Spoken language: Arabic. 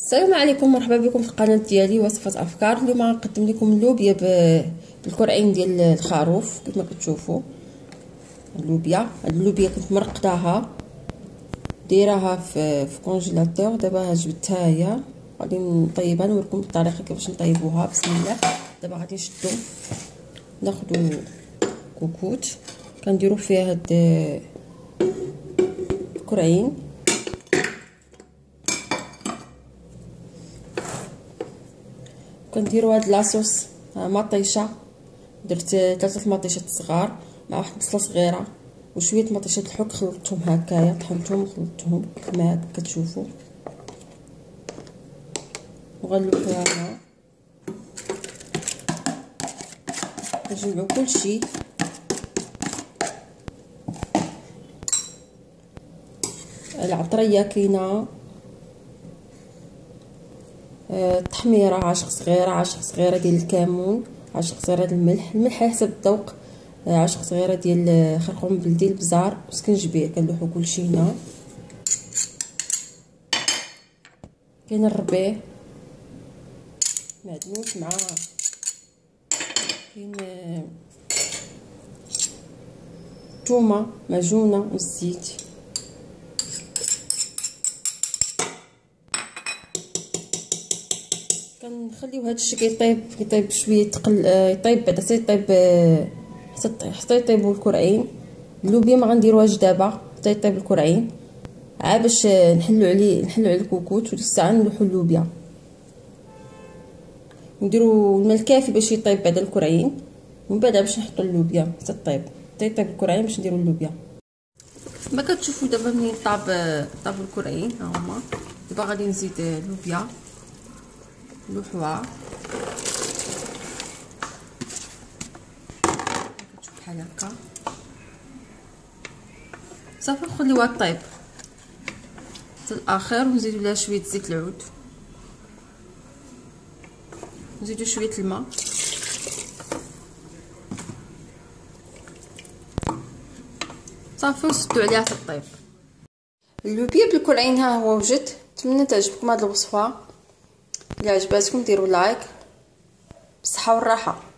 السلام عليكم مرحبا بكم في القناة ديالي وصفه أفكار. اليوم غنقدم لكم اللوبيا بالكرعين ديال الخروف كما كتشوفوا. اللوبيا. هاد اللوبيا كنت مرقداها دايراها في في كونجيلاتور. دابا جبدتها هي. غادي نطيبها نوريكم الطريقة كيفاش نطيبوها. بسم الله. دابا غادي نشدو ناخدو كوكوت. كنديرو فيها هاد الكرعين كنديروا هاد لاصوص مطيشة. درت ثلاثة مطيشات صغار مع واحد البصله صغيرة وشوية مطيشات الحك خلطتهم هكايا طحنتهم وخلطتهم كما كتشوفوا وغنلوحوها هنا. كنجمعو كلشي. العطرية كاينة. التحميره عاشق صغيره عاشق صغيره ديال الكمون عاشق صغيره ديال الملح. الملح حسب الذوق عاشق صغيره ديال خرقوم بلدي البزار وسكنجبير كنلوحو كلشي هنا. كاين الربيع. معدنوس مع كاين تومة معجونه والزيت. كنخليو هذا الشيء كيطيب كيطيب شوية تقل يطيب بعدا حتى يطيب حتى يطيبوا الكرعين اللوبيا ما غنديروهاش دابا حتى يطيب الكرعين عا باش نحلو عليه نحلو على الكوكوت وديك الساعة نلوحو اللوبيا. نديرو الماء الكافي باش يطيب بعدا الكرعين ومن بعد باش نحطو اللوبيا حتى طيب حتى يطيب الكرعين باش نديرو اللوبيا. ما كتشوفوا دابا منين طاب طاب الكرعين ها هما. دابا غادي نزيد اللوبيا. نلوحوها كتشوف بحال هكا صافي نخليوها طيب. حتى الآخر ونزيدو لها شوية زيت العود. نزيدو شوية الماء. صافي ونسدو عليها حتى طيب اللوبيا بالكل ها هو وجد نتمنى تعجبكم هذه الوصفه الا عجباتكم ديروا لايك بالصحة والراحة.